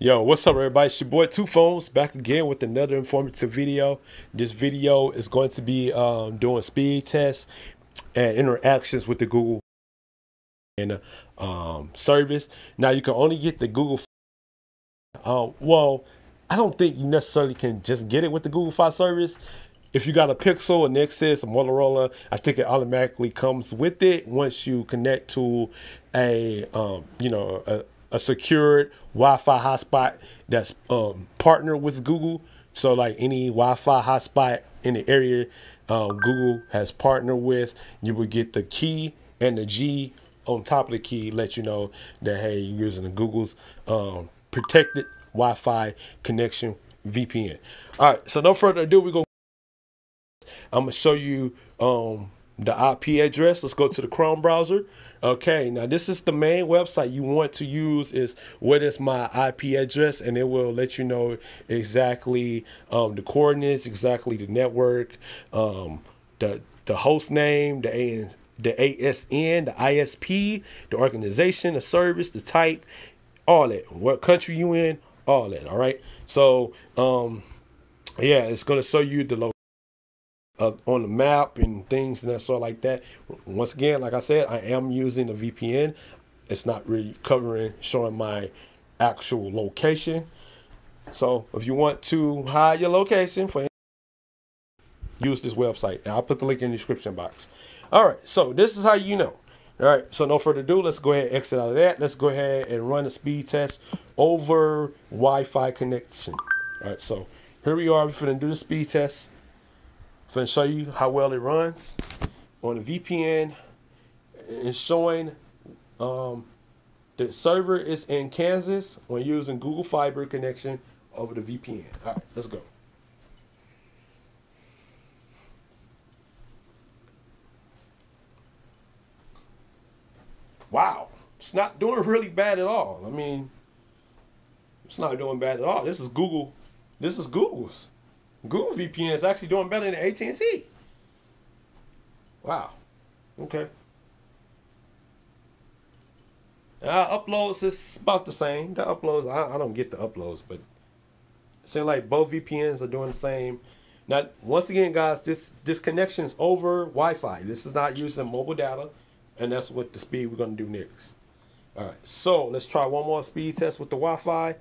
Yo, what's up, everybody? It's your boy Two Phones back again with another informative video. This video is going to be um, doing speed tests and interactions with the Google and um, service. Now, you can only get the Google. Uh, well, I don't think you necessarily can just get it with the Google Fi service. If you got a Pixel, a Nexus, a Motorola, I think it automatically comes with it once you connect to a, um, you know, a, a secured Wi-Fi hotspot that's um, partnered with Google. So like any Wi-Fi hotspot in the area um, Google has partnered with, you will get the key and the G on top of the key, let you know that hey, you're using the Google's um, protected Wi-Fi connection VPN. All right, so no further ado, we go. I'm gonna show you um, the IP address. Let's go to the Chrome browser. Okay, now this is the main website you want to use is what is my IP address and it will let you know exactly um, the coordinates, exactly the network, um, the the host name, the the ASN, the ISP, the organization, the service, the type, all that. What country you in, all that. All right. So um, yeah, it's gonna show you the location uh, on the map and things and that sort of like that. Once again, like I said, I am using a VPN. It's not really covering, showing my actual location. So if you want to hide your location for use this website. I'll put the link in the description box. All right, so this is how you know. All right, so no further ado, let's go ahead and exit out of that. Let's go ahead and run a speed test over Wi-Fi connection. All right, so here we are. We're going to do the speed test. I'm going to show you how well it runs on the VPN. It's showing um, the server is in Kansas. We're using Google Fiber connection over the VPN. All right, let's go. Wow, it's not doing really bad at all. I mean, it's not doing bad at all. This is Google. This is Google's. Google VPN is actually doing better than AT&T. Wow. Okay. Uh, uploads is about the same. The uploads, I, I don't get the uploads, but it seems like both VPNs are doing the same. Now, once again, guys, this this connection is over Wi-Fi. This is not using mobile data, and that's what the speed we're going to do next. All right, so let's try one more speed test with the Wi-Fi.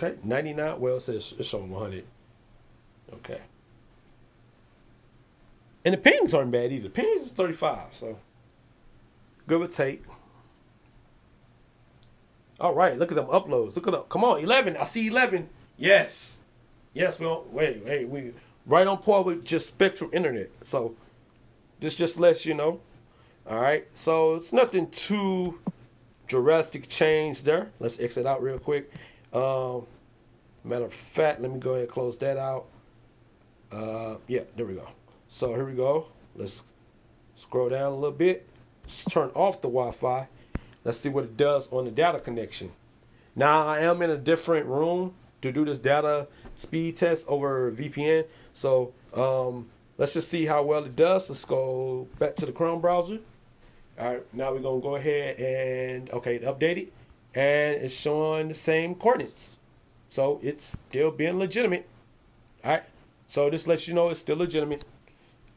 Okay, 99. Well, it says it's on 100. Okay. And the pings aren't bad either. Pings is 35, so good with tape. All right, look at them uploads. Look at them. Come on, 11. I see 11. Yes. Yes, well, wait, wait, we right on par with just Spectrum Internet. So this just lets you know. All right, so it's nothing too drastic change there. Let's exit out real quick. Um, matter of fact, let me go ahead and close that out. Uh, yeah, there we go. So here we go. Let's scroll down a little bit. Let's turn off the Wi-Fi. Let's see what it does on the data connection. Now I am in a different room to do this data speed test over VPN. So um, let's just see how well it does. Let's go back to the Chrome browser. All right, now we're gonna go ahead and okay, update it and it's showing the same coordinates. So it's still being legitimate. All right. So this lets you know it's still legitimate.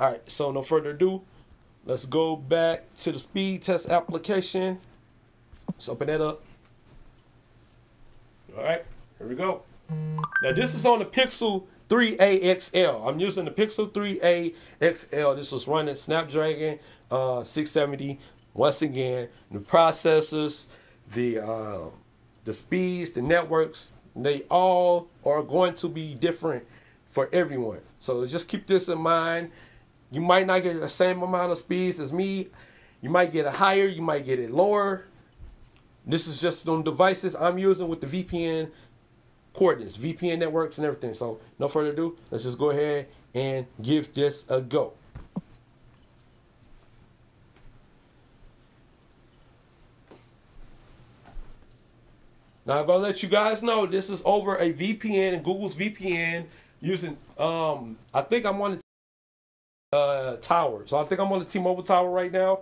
All right. So no further ado, let's go back to the speed test application. Let's open that up. All right. Here we go. Now this is on the Pixel 3a XL. I'm using the Pixel 3a XL. This was running Snapdragon uh, 670. Once again, the processors the uh, the speeds, the networks, they all are going to be different for everyone. So just keep this in mind. You might not get the same amount of speeds as me. You might get it higher, you might get it lower. This is just on devices I'm using with the VPN coordinates, VPN networks and everything. So no further ado, let's just go ahead and give this a go. Now I'm gonna let you guys know this is over a VPN Google's VPN using um I think I'm on the uh tower. So I think I'm on the T-Mobile tower right now.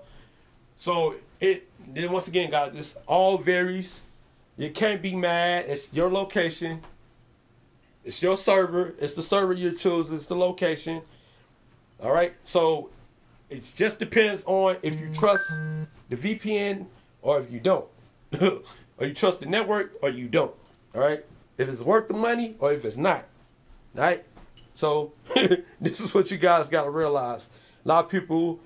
So it then once again guys, this all varies. You can't be mad. It's your location. It's your server. It's the server you choose. It's the location. All right. So it just depends on if you trust the VPN or if you don't. or you trust the network or you don't. All right. If it's worth the money or if it's not. All right. So this is what you guys got to realize. A lot of people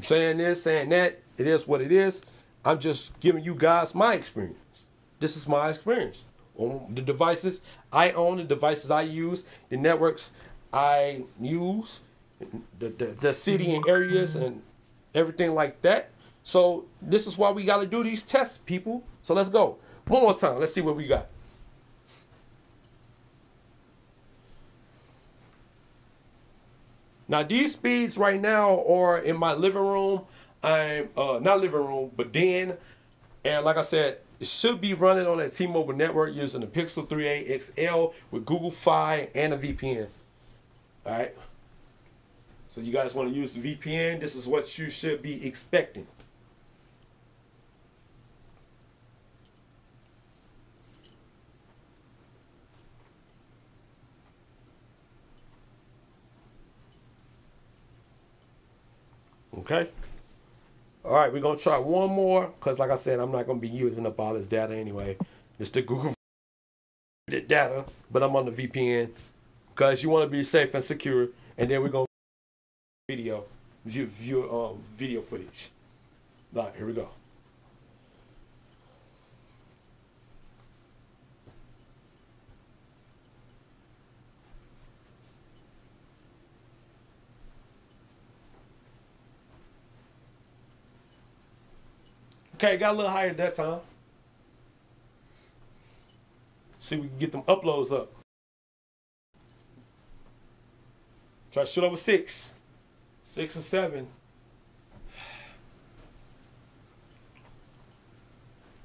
saying this, saying that. It is what it is. I'm just giving you guys my experience. This is my experience on the devices I own, the devices I use, the networks I use, the, the, the city and areas and everything like that. So this is why we got to do these tests, people. So let's go. One more time. Let's see what we got. Now these speeds right now are in my living room. I'm uh, not living room, but den. And like I said, it should be running on that T-Mobile network using the Pixel 3a XL with Google Fi and a VPN. All right. So you guys want to use the VPN? This is what you should be expecting. Okay. All right, we're gonna try one more because, like I said, I'm not gonna be using up all this data anyway. It's the Google data, but I'm on the VPN because you want to be safe and secure. And then we're gonna video view view um, video footage. All right, here we go. Okay, got a little higher that time. See we can get them uploads up. Try to shoot over six. Six or seven.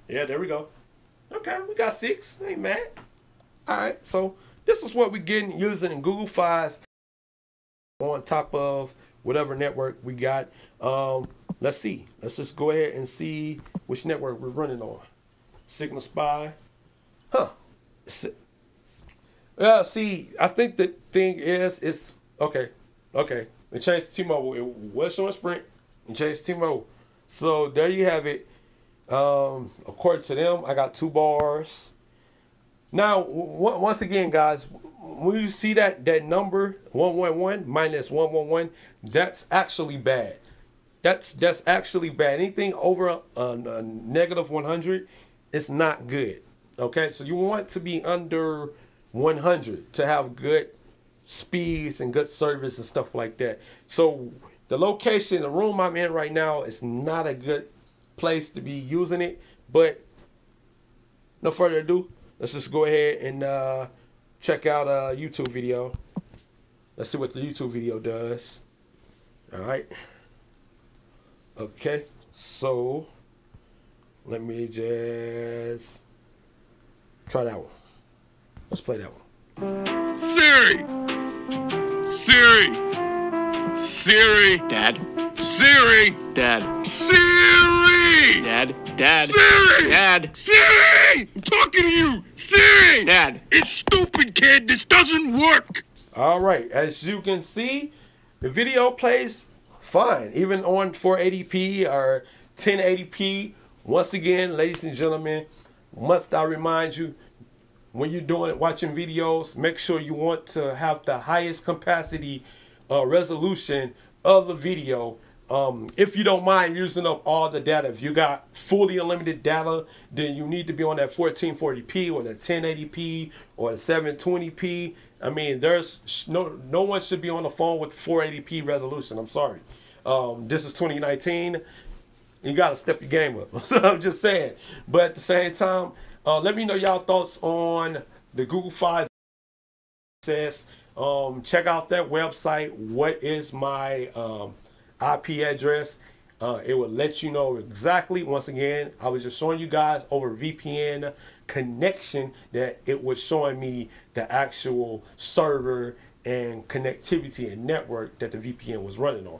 Yeah, there we go. Okay, we got six. Ain't mad. All right, so this is what we're getting using in Google Fi's on top of whatever network we got. Um, let's see. Let's just go ahead and see which network we're running on. Signal Spy. Huh. Yeah, see, I think the thing is, it's okay. Okay. It changed to T-Mobile. It was showing Sprint and changed to T-Mobile. So there you have it. Um, according to them, I got two bars. Now, once again, guys, when you see that that number 111 minus 111, that's actually bad. That's that's actually bad. Anything over a, a, negative 100 it's not good. Okay, so you want to be under 100 to have good speeds and good service and stuff like that. So the location, the room I'm in right now is not a good place to be using it. But no further ado, let's just go ahead and uh, check out a YouTube video. Let's see what the YouTube video does. All right. Okay, so let me just try that one. Let's play that one. Siri! Siri! Siri! Dad? Siri! Dad? Siri! Dad? Dad? Siri! Dad? Siri! I'm talking to you! Siri! Dad? It's stupid, kid. This doesn't work. All right, as you can see, the video plays fine, even on 480p or 1080p. Once again, ladies and gentlemen, must I remind you, when you're doing it, watching videos, make sure you want to have the highest capacity uh, resolution of the video. Um, if you don't mind using up all the data, if you got fully unlimited data, then you need to be on that 1440p or the 1080p or the 720p. I mean, there's no no one should be on the phone with 480p resolution. I'm sorry. Um, this is 2019. You got to step your game up. so I'm just saying. But at the same time, uh, let me know y'all thoughts on the Google Fi's access. Um, check out that website. What is my um, IP address? Uh, it will let you know exactly. Once again, I was just showing you guys over VPN connection that it was showing me the actual server and connectivity and network that the VPN was running on.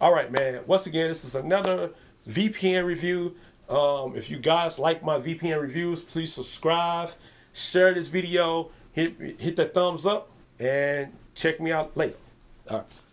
All right, man. Once again, this is another VPN review. Um, if you guys like my VPN reviews, please subscribe, share this video, hit hit the thumbs up, and check me out later. All right.